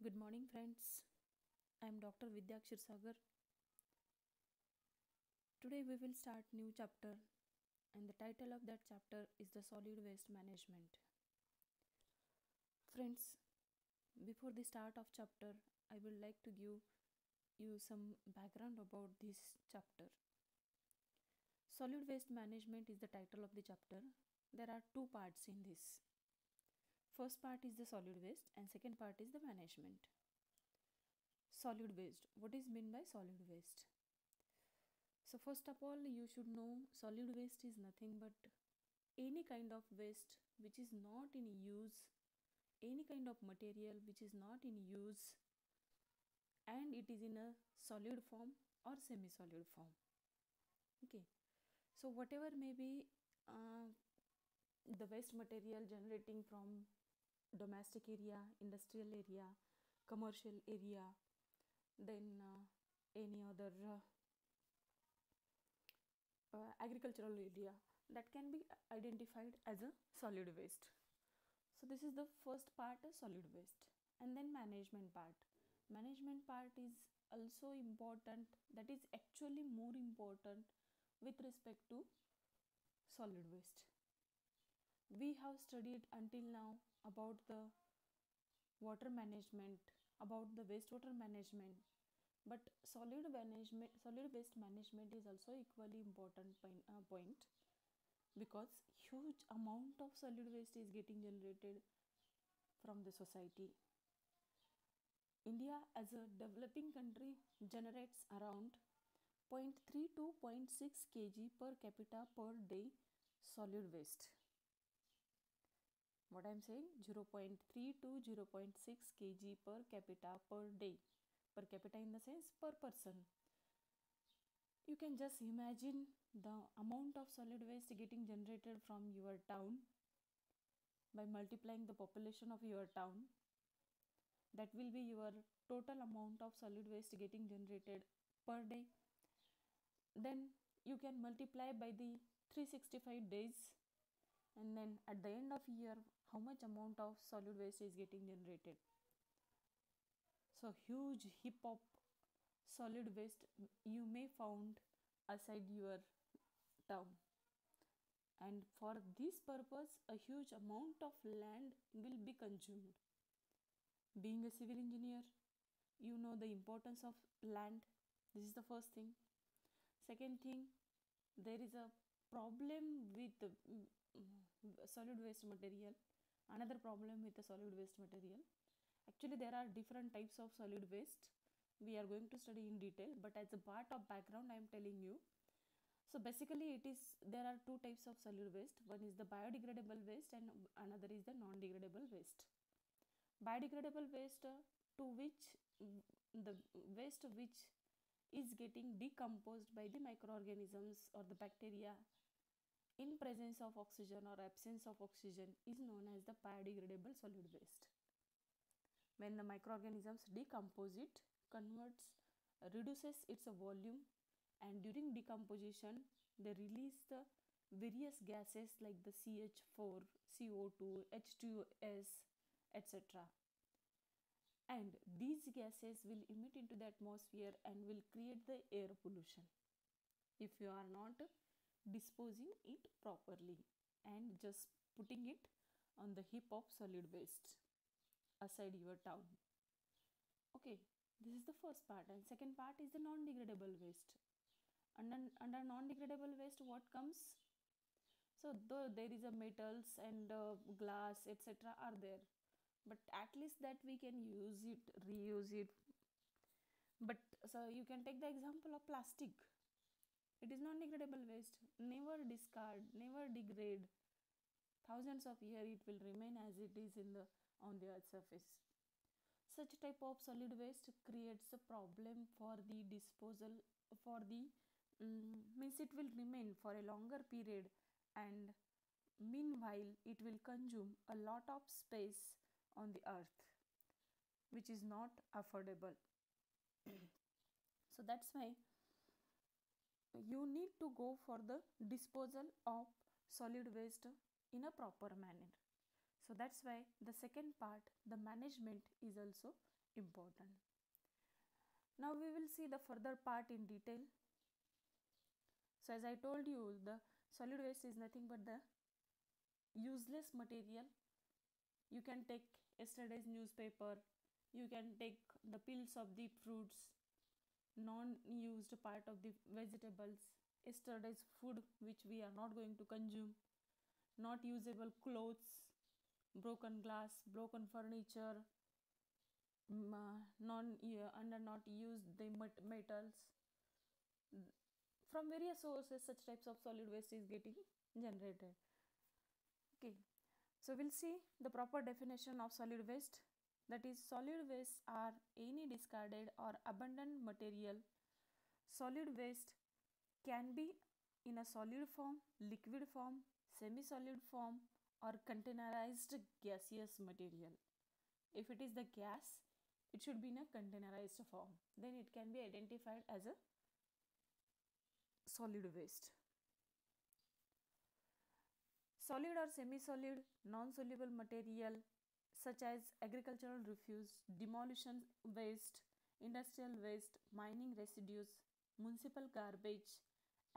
Good morning, friends. I am Dr. Vidya Kshirsagar. Today we will start new chapter, and the title of that chapter is the solid waste management. Friends, before the start of chapter, I would like to give you some background about this chapter. Solid waste management is the title of the chapter. There are two parts in this. First part is the solid waste, and second part is the management. Solid waste. What is meant by solid waste? So, first of all, you should know solid waste is nothing but any kind of waste which is not in use, any kind of material which is not in use, and it is in a solid form or semi solid form. Okay, so whatever may be uh, the waste material generating from domestic area, industrial area, commercial area, then uh, any other uh, uh, agricultural area that can be identified as a solid waste. So this is the first part, solid waste, and then management part. Management part is also important. That is actually more important with respect to solid waste. We have studied until now about the water management, about the wastewater management, but solid management solid waste management is also equally important point, uh, point because huge amount of solid waste is getting generated from the society. India as a developing country generates around 0.3 to 0.6 kg per capita per day solid waste what i'm saying? 0.3 to 0.6 kg per capita per day. Per capita in the sense per person. You can just imagine the amount of solid waste getting generated from your town by multiplying the population of your town. That will be your total amount of solid waste getting generated per day. Then you can multiply by the 365 days. And then at the end of year how much amount of solid waste is getting generated? So huge heap of solid waste you may found aside your town. And for this purpose a huge amount of land will be consumed. Being a civil engineer you know the importance of land. This is the first thing. Second thing there is a problem with mm, solid waste material another problem with the solid waste material. Actually there are different types of solid waste. We are going to study in detail but as a part of background i am telling you. So basically it is there are two types of solid waste. One is the biodegradable waste and another is the non degradable waste. Biodegradable waste to which the waste which is getting decomposed by the microorganisms or the bacteria in presence of oxygen or absence of oxygen is known as the biodegradable solid waste. When the microorganisms decompose it converts reduces its volume and during decomposition they release the various gases like the ch4 co2 h2s etc and these gases will emit into the atmosphere and will create the air pollution. If you are not disposing it properly and just putting it on the heap of solid waste aside your town. Okay this is the first part. And second part is the non degradable waste. Under, under non degradable waste what comes? So though there is a metals and uh, glass etc are there but at least that we can use it reuse it. But so you can take the example of plastic it is non degradable waste. Never discard never degrade. Thousands of years it will remain as it is in the on the earth surface. Such type of solid waste creates a problem for the disposal for the um, means it will remain for a longer period and meanwhile it will consume a lot of space on the earth which is not affordable. So that's why you need to go for the disposal of solid waste in a proper manner. So that's why the second part, the management, is also important. Now we will see the further part in detail. So as i told you the solid waste is nothing but the useless material. You can take yesterday's newspaper. You can take the peels of the fruits non used part of the vegetables yesterday's food which we are not going to consume not usable clothes broken glass broken furniture mm, uh, non under not used the metals. From various sources such types of solid waste is getting generated. Okay so we'll see the proper definition of solid waste that is solid waste are any discarded or abandoned material. Solid waste can be in a solid form liquid form semi solid form or containerized gaseous material. If it is the gas it should be in a containerized form. Then it can be identified as a solid waste. Solid or semi-solid non-soluble material such as agricultural refuse demolition waste industrial waste mining residues municipal garbage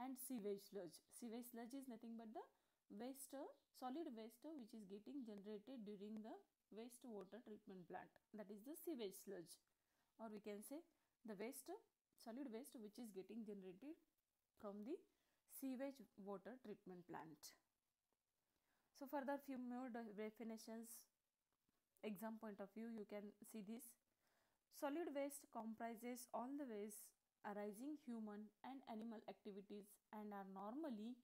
and sewage sludge sewage sludge is nothing but the waste solid waste which is getting generated during the wastewater treatment plant. That is the sewage sludge or we can say the waste solid waste which is getting generated from the sewage water treatment plant. So further few more definitions exam point of view you can see this solid waste comprises all the waste arising human and animal activities and are normally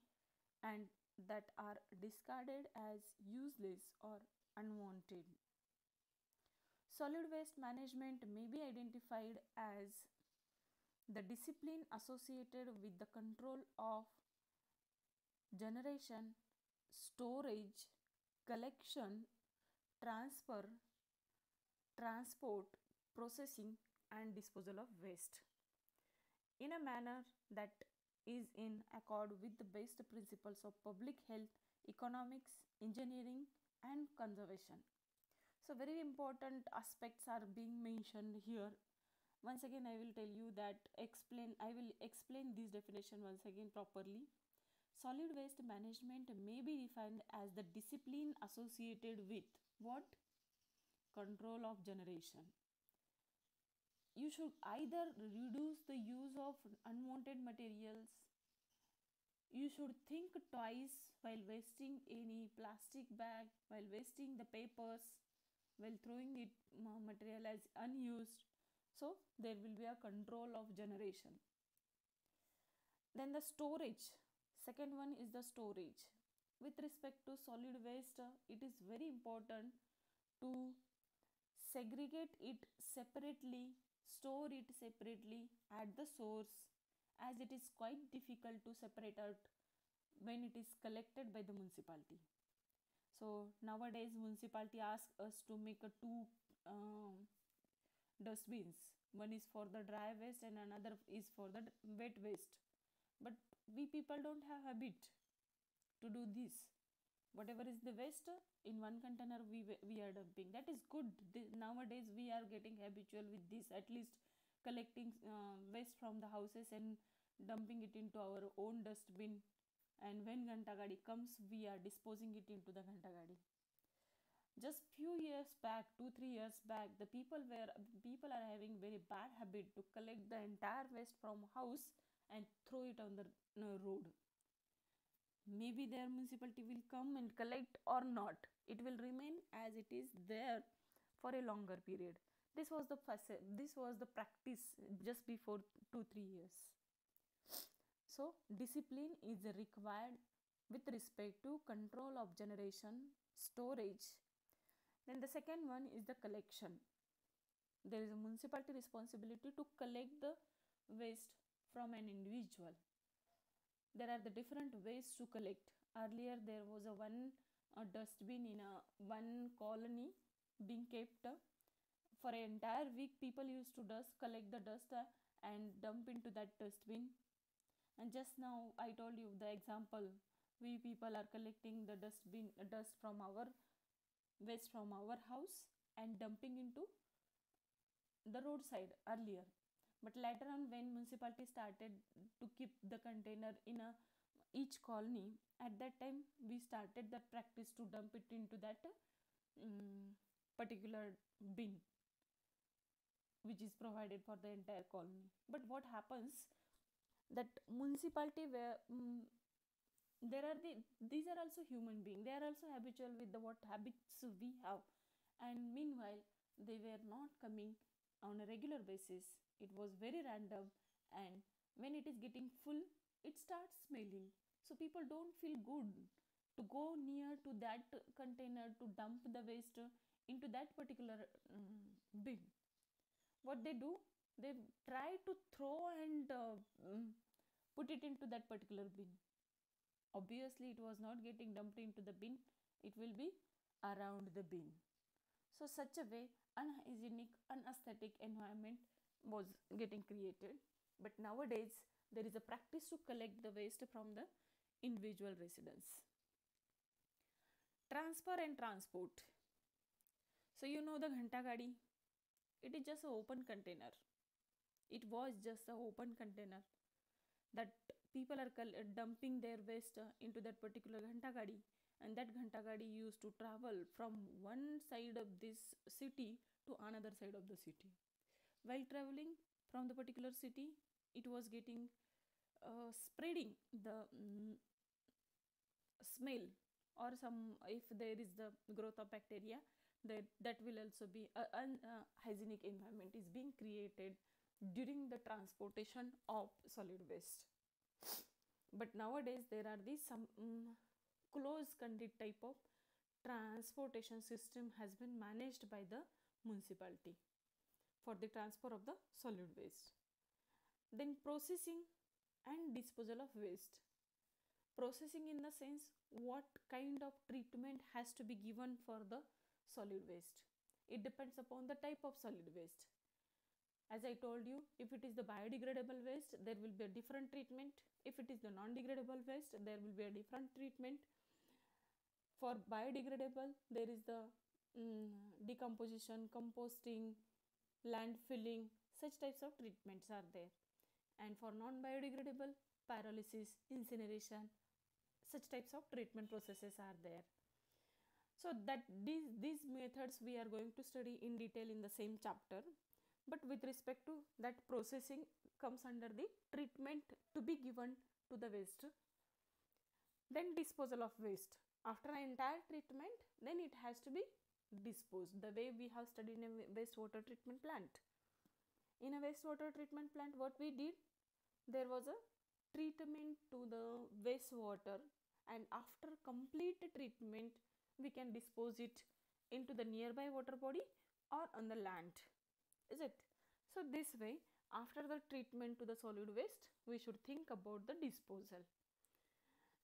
and that are discarded as useless or unwanted. Solid waste management may be identified as the discipline associated with the control of generation, storage, collection, transfer, transport, processing, and disposal of waste in a manner that is in accord with the best principles of public health, economics, engineering, and conservation. So, very important aspects are being mentioned here. Once again, I will tell you that explain. I will explain this definition once again properly. Solid waste management may be defined as the discipline associated with what? Control of generation. You should either reduce the use of unwanted materials. You should think twice while wasting any plastic bag while wasting the papers while throwing it material as unused. So there will be a control of generation. Then the storage. Second one is the storage with respect to solid waste it is very important to segregate it separately store it separately at the source as it is quite difficult to separate out when it is collected by the municipality. So nowadays municipality ask us to make a two uh, dustbins. One is for the dry waste and another is for the wet waste. But we people don't have a habit to do this. Whatever is the waste in one container we we are dumping. That is good. This, nowadays we are getting habitual with this at least collecting uh, waste from the houses and dumping it into our own dustbin. And when ghanta gadi comes we are disposing it into the ghanta gadi. Just few years back 2 3 years back the people were people are having very bad habit to collect the entire waste from house and throw it on the uh, road maybe their municipality will come and collect or not. It will remain as it is there for a longer period. This was the this was the practice just before 2 3 years. So discipline is required with respect to control of generation storage. Then the second one is the collection. There is a municipality responsibility to collect the waste from an individual there are the different ways to collect. Earlier there was a one a dustbin in a one colony being kept uh, for an entire week people used to dust collect the dust uh, and dump into that dustbin. And just now i told you the example. We people are collecting the dustbin uh, dust from our waste from our house and dumping into the roadside earlier but later on when municipality started to keep the container in a each colony at that time we started that practice to dump it into that um, particular bin which is provided for the entire colony. But what happens that municipality where um, there are the these are also human beings they are also habitual with the what habits we have. And meanwhile they were not coming on a regular basis it was very random and when it is getting full it starts smelling. So people don't feel good to go near to that container to dump the waste into that particular um, bin. What they do they try to throw and uh, um, put it into that particular bin. Obviously it was not getting dumped into the bin. It will be around the bin. So such a way unhygienic unaesthetic environment was getting created. But nowadays there is a practice to collect the waste from the individual residents. Transfer and transport. So you know the ghanta gadi? It is just an open container. It was just an open container that people are uh, dumping their waste into that particular ghanta gadi. And that ghanta gadi used to travel from one side of this city to another side of the city while traveling from the particular city it was getting uh, spreading the um, smell or some if there is the growth of bacteria that that will also be a unhygienic uh, environment is being created during the transportation of solid waste. But nowadays there are these some um, closed conduit type of transportation system has been managed by the municipality for the transfer of the solid waste. Then processing and disposal of waste. Processing in the sense what kind of treatment has to be given for the solid waste. It depends upon the type of solid waste. As i told you if it is the biodegradable waste there will be a different treatment. If it is the non degradable waste there will be a different treatment. For biodegradable there is the um, decomposition composting landfilling such types of treatments are there. And for non biodegradable pyrolysis incineration such types of treatment processes are there. So that these these methods we are going to study in detail in the same chapter. But with respect to that processing comes under the treatment to be given to the waste. Then disposal of waste. After an entire treatment then it has to be disposed the way we have studied in a wastewater treatment plant. In a wastewater treatment plant what we did there was a treatment to the wastewater and after complete treatment we can dispose it into the nearby water body or on the land is it? So this way after the treatment to the solid waste we should think about the disposal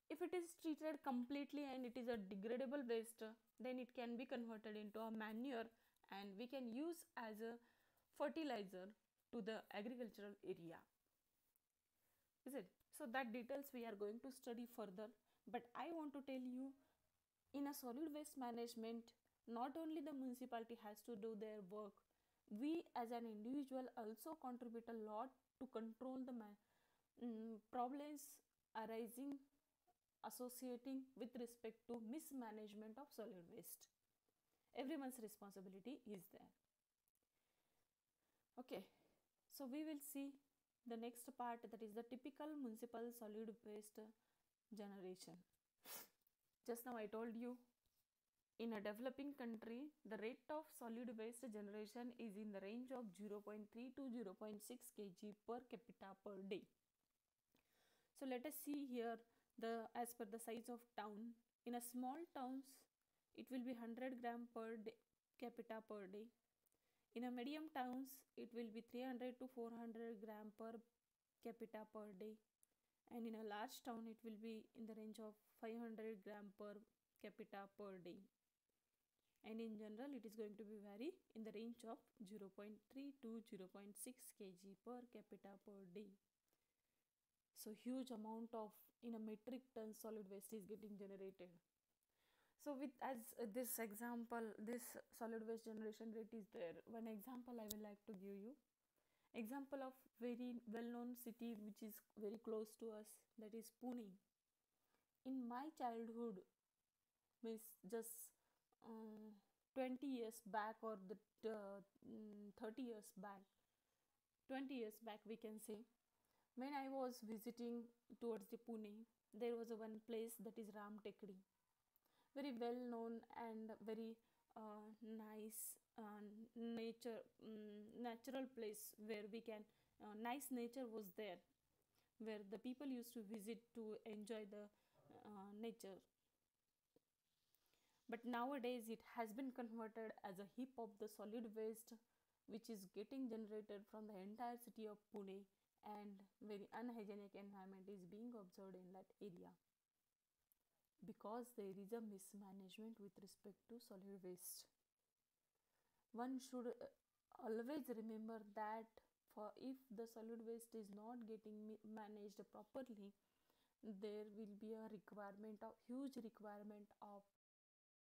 if it is treated completely and it is a degradable waste then it can be converted into a manure and we can use as a fertilizer to the agricultural area. Is it? So that details we are going to study further. But i want to tell you in a solid waste management not only the municipality has to do their work we as an individual also contribute a lot to control the um, problems arising associating with respect to mismanagement of solid waste. Everyone's responsibility is there. Okay so we will see the next part that is the typical municipal solid waste generation. Just now I told you in a developing country, the rate of solid waste generation is in the range of 0.3 to 0.6 kg per capita per day. So let us see here the as per the size of town. In a small towns, it will be 100 gram per day, capita per day. In a medium towns, it will be 300 to 400 gram per capita per day and in a large town it will be in the range of 500 gram per capita per day and in general it is going to be vary in the range of 0.3 to 0.6 kg per capita per day so huge amount of in a metric ton solid waste is getting generated. So with as uh, this example this solid waste generation rate is there. One example i will like to give you. Example of very well known city which is very close to us that is pune. In my childhood means just uh, 20 years back or the uh, mm, 30 years back 20 years back we can say when i was visiting towards the pune there was one place that is ram tekdi very well known and very uh, nice uh, nature um, natural place where we can uh, nice nature was there where the people used to visit to enjoy the uh, nature. But nowadays it has been converted as a heap of the solid waste which is getting generated from the entire city of pune and very unhygienic environment is being observed in that area because there is a mismanagement with respect to solid waste. One should uh, always remember that for if the solid waste is not getting managed properly, there will be a requirement of huge requirement of